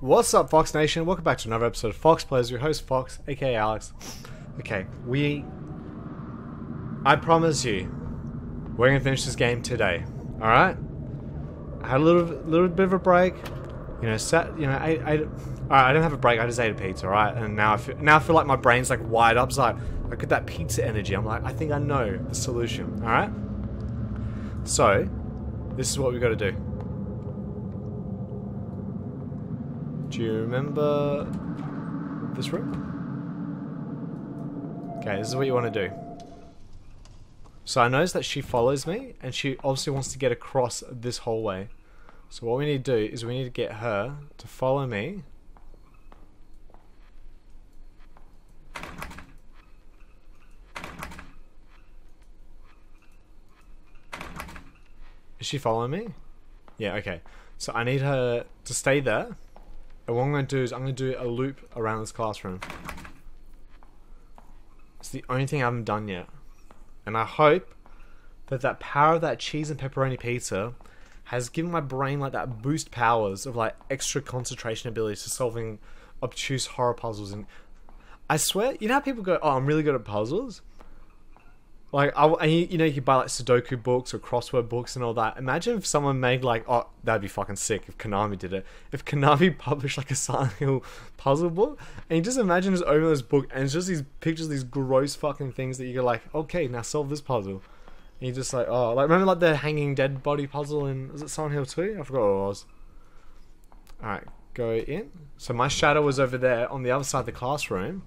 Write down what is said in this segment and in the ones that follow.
What's up, Fox Nation? Welcome back to another episode of Fox Plays. Your host, Fox, aka Alex. Okay, we. I promise you, we're gonna finish this game today. All right. I had a little, little bit of a break. You know, sat. You know, I, I. All right, I didn't have a break. I just ate a pizza, all right. And now I feel, now I feel like my brain's like wired up. It's like I got that pizza energy. I'm like, I think I know the solution. All right. So, this is what we got to do. Do you remember this room? Okay, this is what you want to do. So I notice that she follows me, and she obviously wants to get across this hallway. So what we need to do is we need to get her to follow me. Is she following me? Yeah, okay. So I need her to stay there. And what I'm going to do is I'm going to do a loop around this classroom. It's the only thing I haven't done yet. And I hope that that power of that cheese and pepperoni pizza has given my brain like that boost powers of like extra concentration abilities to solving obtuse horror puzzles. And I swear, you know how people go, "Oh, I'm really good at puzzles." Like, I, and you, you know, you could buy like Sudoku books or crossword books and all that. Imagine if someone made like, oh, that'd be fucking sick if Konami did it. If Konami published like a Silent Hill puzzle book, and you just imagine just opening this book and it's just these pictures, these gross fucking things that you go like, okay, now solve this puzzle. And you just like, oh, like remember like the hanging dead body puzzle in was it Silent Hill Two? I forgot what it was. All right, go in. So my shadow was over there on the other side of the classroom.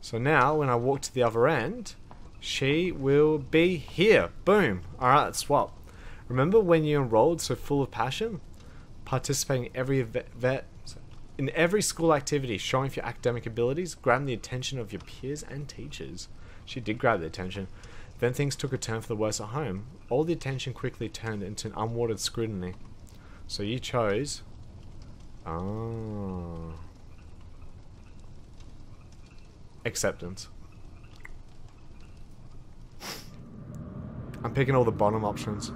So now when I walk to the other end she will be here. Boom. Alright, swap. Remember when you enrolled so full of passion? Participating in every vet, in every school activity, showing off your academic abilities, grabbing the attention of your peers and teachers. She did grab the attention. Then things took a turn for the worse at home. All the attention quickly turned into an unwanted scrutiny. So you chose... Oh... Acceptance. I'm picking all the bottom options.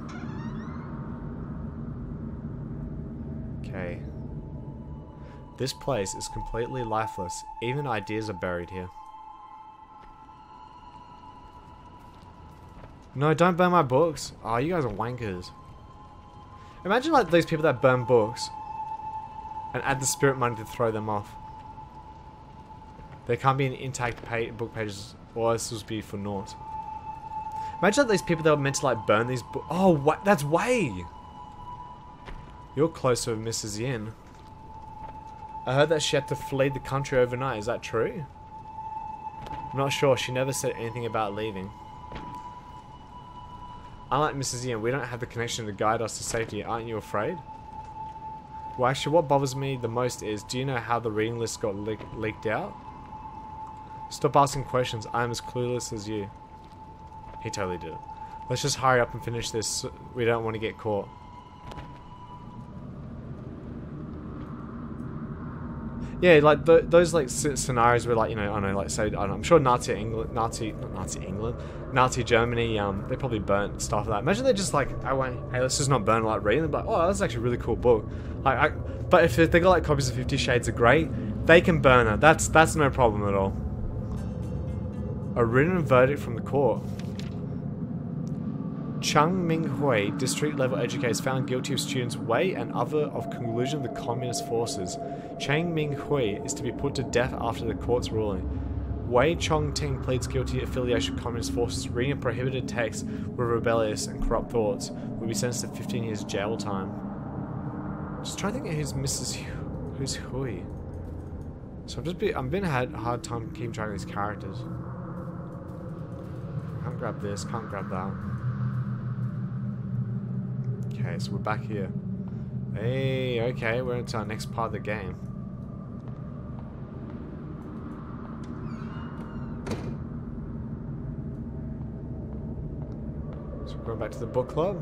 Okay. This place is completely lifeless. Even ideas are buried here. No, don't burn my books. Oh, you guys are wankers. Imagine like those people that burn books and add the spirit money to throw them off. There can't be an intact book pages, or this will be for naught. Imagine like these people that were meant to like burn these Oh, what? That's way. You're closer with Mrs. Yin. I heard that she had to flee the country overnight. Is that true? I'm not sure. She never said anything about leaving. Unlike Mrs. Yin, we don't have the connection to guide us to safety. Aren't you afraid? Well, actually, what bothers me the most is, do you know how the reading list got le leaked out? Stop asking questions. I am as clueless as you. He totally did it. Let's just hurry up and finish this. We don't want to get caught. Yeah, like those like scenarios where like you know I don't know like say I am sure Nazi England, Nazi Nazi England, Nazi Germany, um, they probably burnt stuff like that. Imagine they're just like, I went, hey, let's just not burn like reading. They're like, oh, that's actually a really cool book. Like, I, but if they got like copies of Fifty Shades of Grey, they can burn it. That's that's no problem at all. A written verdict from the court. Chang Ming-hui, district-level educators found guilty of students Wei and other of collusion with the communist forces. Chang Ming-hui is to be put to death after the court's ruling. Wei Chong-ting pleads guilty to affiliation with communist forces, reading prohibited text with rebellious and corrupt thoughts, will be sentenced to 15 years jail time. Just trying to think who's Mrs. Who's Hui? So I'm just be I'm been had a hard time keeping track of these characters. Can't grab this, can't grab that. Okay, so we're back here. Hey, okay, we're into our next part of the game. So we're going back to the book club.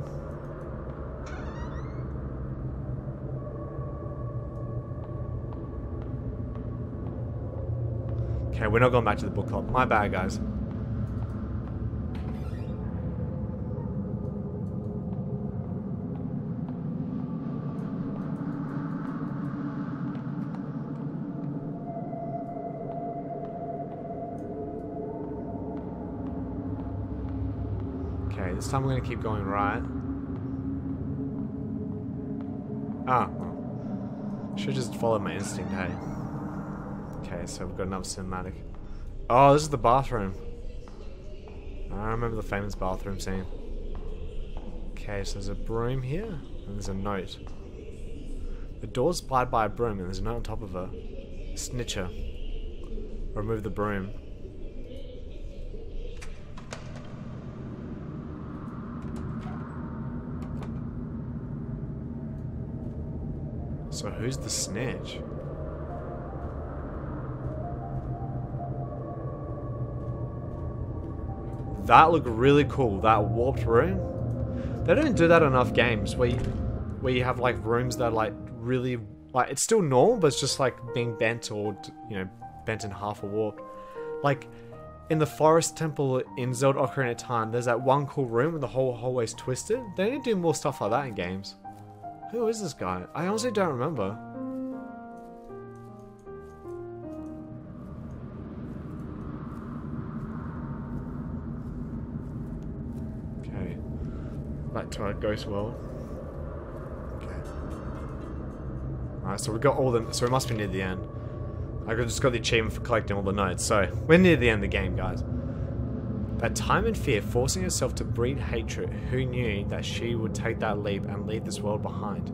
Okay, we're not going back to the book club. My bad, guys. Okay, this time we're gonna keep going right. Ah. Should just follow my instinct, hey. Okay, so we've got another cinematic. Oh, this is the bathroom. I remember the famous bathroom scene. Okay, so there's a broom here, and there's a note. The door's barred by a broom, and there's a note on top of her. Snitcher. Remove the broom. So who's the snitch? That looked really cool, that warped room. They don't do that enough games where you, where you have like rooms that are like really like it's still normal but it's just like being bent or you know bent in half or warped. Like in the forest temple in Zelda Ocarina of Time, there's that one cool room where the whole hallway's twisted. They need to do more stuff like that in games. Who is this guy? I honestly don't remember. Okay. Back to our ghost world. Okay. Alright, so we got all the... So we must be near the end. I just got the achievement for collecting all the notes. So, we're near the end of the game, guys. That time and fear, forcing herself to breed hatred, who knew that she would take that leap and leave this world behind?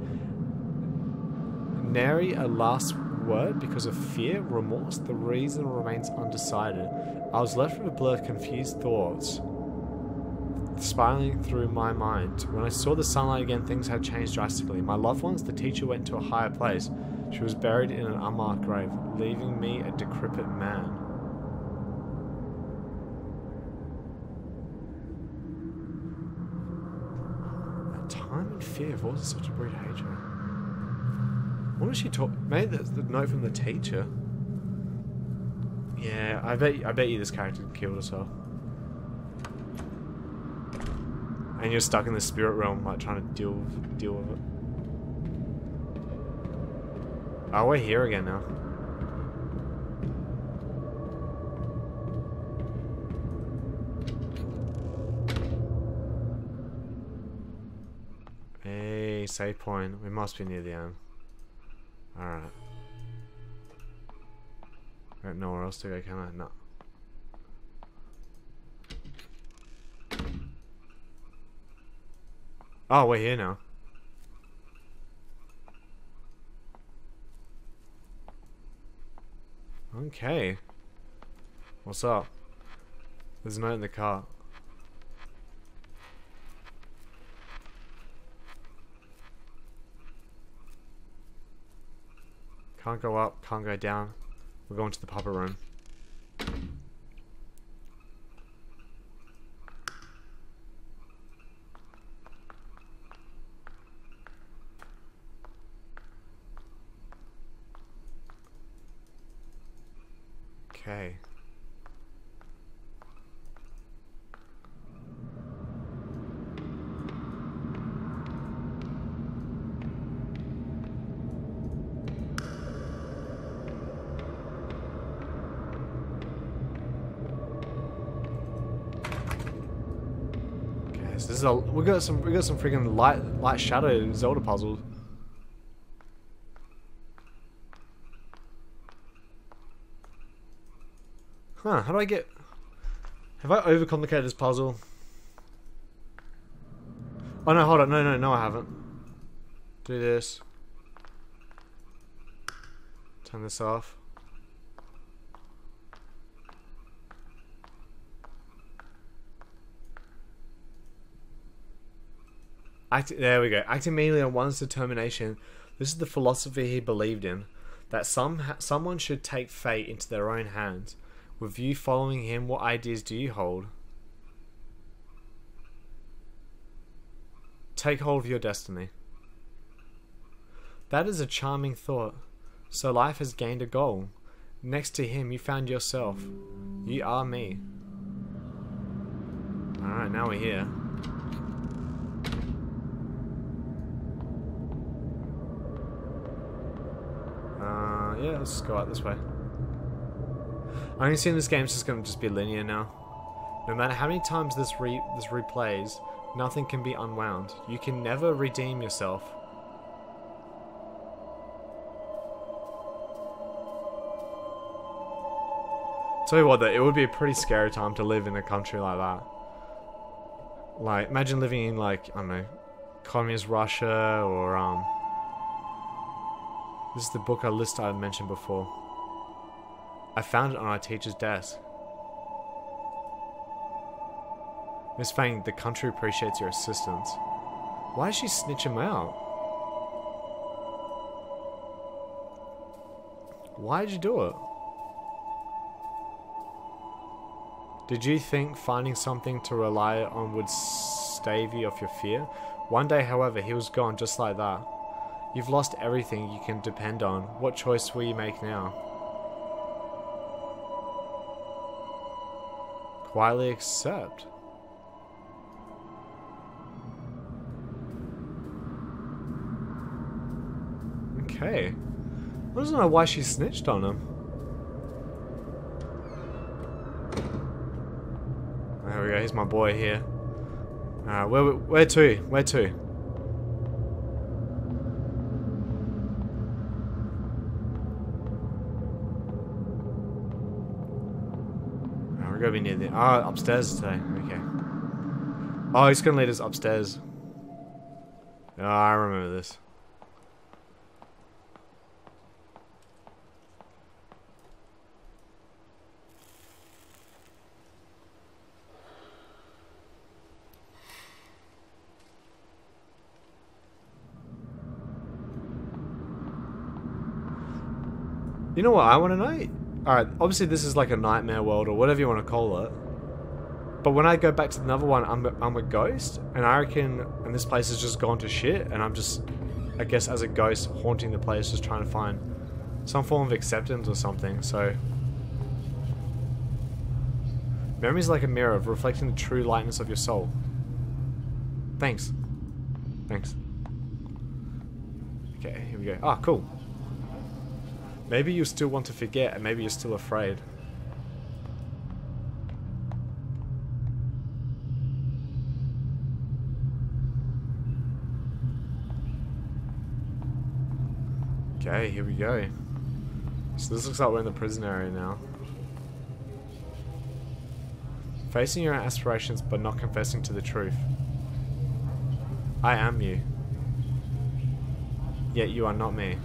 Nary a last word because of fear, remorse, the reason remains undecided. I was left with a blur of confused thoughts spiraling through my mind. When I saw the sunlight again, things had changed drastically. My loved ones, the teacher went to a higher place. She was buried in an unmarked grave, leaving me a decrepit man. That time and fear of also such a great hatred. What was she talk? Maybe that's the note from the teacher. Yeah, I bet. I bet you this character killed herself. And you're stuck in the spirit realm, like trying to deal deal with it. Oh, we're here again now. Save point. We must be near the end. Alright. Got nowhere else to go, can I? No. Oh, we're here now. Okay. What's up? There's a note in the car. Can't go up, can't go down. We're going to the puppet room. Okay. So this is a we got some we got some freaking light light shadow Zelda puzzles. Huh, how do I get... Have I overcomplicated this puzzle? Oh no, hold on, no, no, no I haven't. Do this. Turn this off. Act there we go. Acting immediately on one's determination. This is the philosophy he believed in. That some someone should take fate into their own hands. With you following him, what ideas do you hold? Take hold of your destiny. That is a charming thought. So life has gained a goal. Next to him, you found yourself. You are me. Alright, now we're here. Yeah, let's go out this way. I'm assuming this game game's just gonna just be linear now. No matter how many times this re this replays, nothing can be unwound. You can never redeem yourself. Tell you what, though, it would be a pretty scary time to live in a country like that. Like, imagine living in, like, I don't know, communist Russia or, um... This is the book I list I mentioned before. I found it on our teacher's desk. Miss Fang, the country appreciates your assistance. Why did she snitch him out? Why did you do it? Did you think finding something to rely on would stave you off your fear? One day, however, he was gone just like that. You've lost everything you can depend on. What choice will you make now? Quietly accept. Okay. I don't know why she snitched on him. There we go, he's my boy here. Uh, where, where to? Where to? Gonna be near the... Oh, upstairs today. Okay. Oh, he's gonna lead us upstairs. Oh, I remember this. You know what I want to know? Alright, obviously this is like a nightmare world or whatever you want to call it. But when I go back to the another one, I'm I'm a ghost, and I reckon, and this place has just gone to shit, and I'm just, I guess, as a ghost haunting the place, just trying to find some form of acceptance or something. So, memory is like a mirror, reflecting the true lightness of your soul. Thanks. Thanks. Okay, here we go. Ah, cool. Maybe you still want to forget, and maybe you're still afraid. Okay, here we go. So this looks like we're in the prison area now. Facing your aspirations but not confessing to the truth. I am you. Yet you are not me.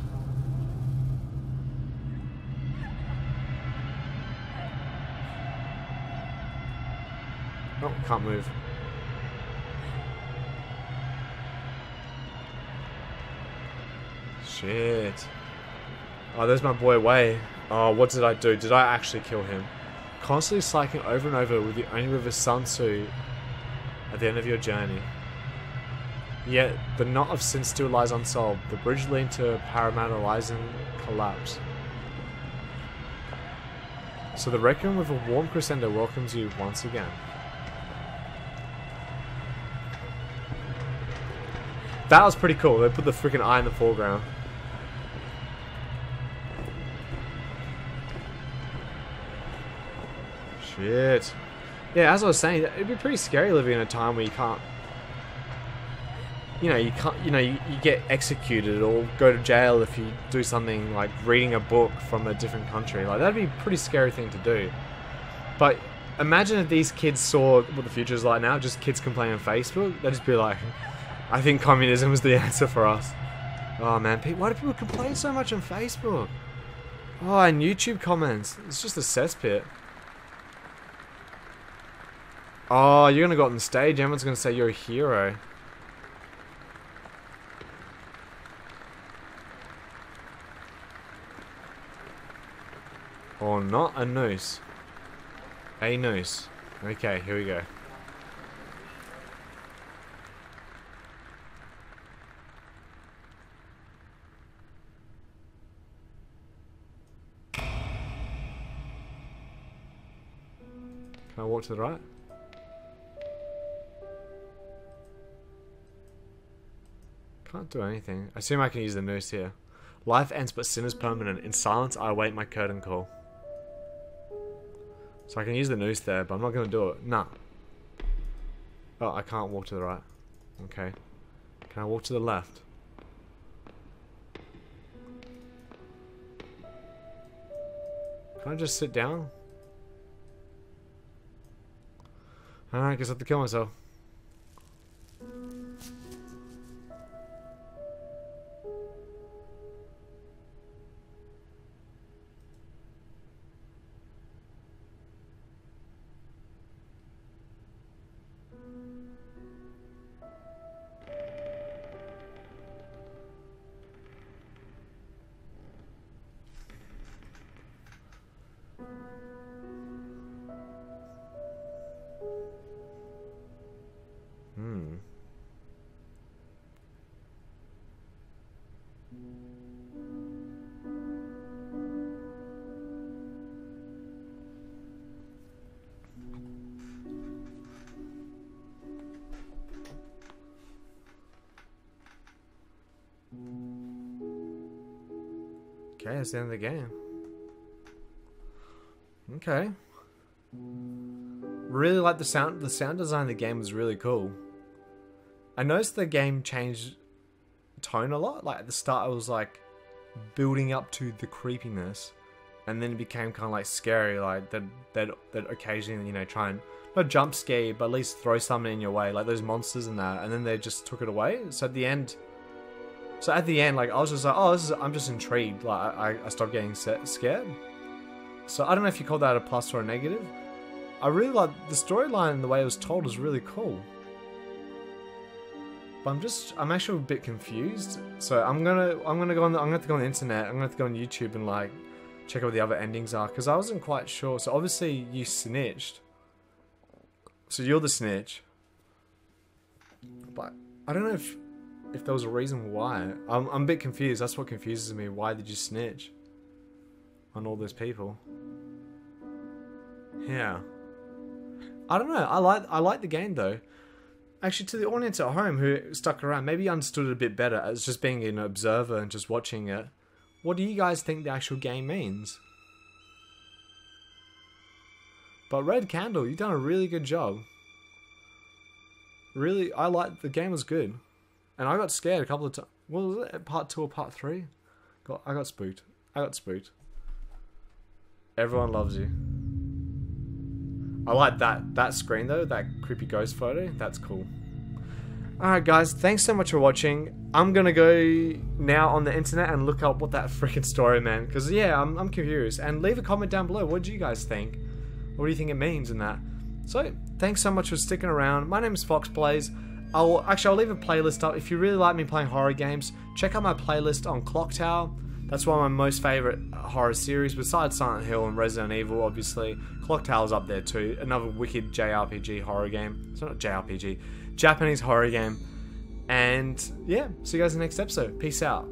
Oh, can't move. Shit. Oh, there's my boy Wei. Oh, what did I do? Did I actually kill him? Constantly cycling over and over with the only river Sanzu at the end of your journey. Yet, the knot of sin still lies unsolved. The bridge leading to Paramita lies in collapse. So the Requiem with a warm crescendo welcomes you once again. That was pretty cool. They put the freaking eye in the foreground. Shit. Yeah, as I was saying, it'd be pretty scary living in a time where you can't you know, you can't, you know, you, you, get executed or go to jail if you do something like reading a book from a different country. Like, that'd be a pretty scary thing to do. But imagine if these kids saw what the future is like now, just kids complaining on Facebook. They'd just be like, I think communism is the answer for us. Oh man, why do people complain so much on Facebook? Oh, and YouTube comments. It's just a cesspit. Oh, you're gonna go on stage. Everyone's gonna say you're a hero. Or not a noose. A noose. Okay, here we go. To the right? Can't do anything. I assume I can use the noose here. Life ends but sin is permanent. In silence I await my curtain call. So I can use the noose there, but I'm not gonna do it. Nah. Oh, I can't walk to the right. Okay. Can I walk to the left? Can I just sit down? Alright, guess I have to kill myself. Okay, that's the end of the game. Okay. Really like the sound. The sound design of the game was really cool. I noticed the game changed tone a lot. Like at the start, it was like building up to the creepiness, and then it became kind of like scary. Like that, that, that occasionally, you know, try and not jump scare but at least throw something in your way, like those monsters and that. And then they just took it away. So at the end, so at the end, like I was just like, oh, this is. I'm just intrigued. Like I, I stopped getting scared. So I don't know if you call that a plus or a negative. I really like the storyline and the way it was told is really cool. But I'm just I'm actually a bit confused. So I'm gonna I'm gonna go on the, I'm gonna have to go on the internet. I'm gonna have to go on YouTube and like check out what the other endings are because I wasn't quite sure. So obviously you snitched. So you're the snitch. But I don't know if if there was a reason why. I'm I'm a bit confused. That's what confuses me. Why did you snitch on all those people? Yeah. I don't know. I like I like the game though. Actually, to the audience at home who stuck around, maybe understood it a bit better as just being an observer and just watching it. What do you guys think the actual game means? But Red Candle, you've done a really good job. Really, I like the game was good, and I got scared a couple of times. Was it? Part two or part three? Got I got spooked. I got spooked. Everyone loves you. I like that that screen though, that creepy ghost photo. That's cool. Alright guys, thanks so much for watching. I'm gonna go now on the internet and look up what that freaking story meant. Because yeah, I'm, I'm curious. And leave a comment down below. What do you guys think? What do you think it means in that? So, thanks so much for sticking around. My name is Fox Plays. I'll actually I'll leave a playlist up. If you really like me playing horror games, check out my playlist on Clock Tower. That's one of my most favorite horror series, besides Silent Hill and Resident Evil, obviously. Clock Tower's up there too. Another wicked JRPG horror game. It's not JRPG, Japanese horror game. And yeah, see you guys in the next episode. Peace out.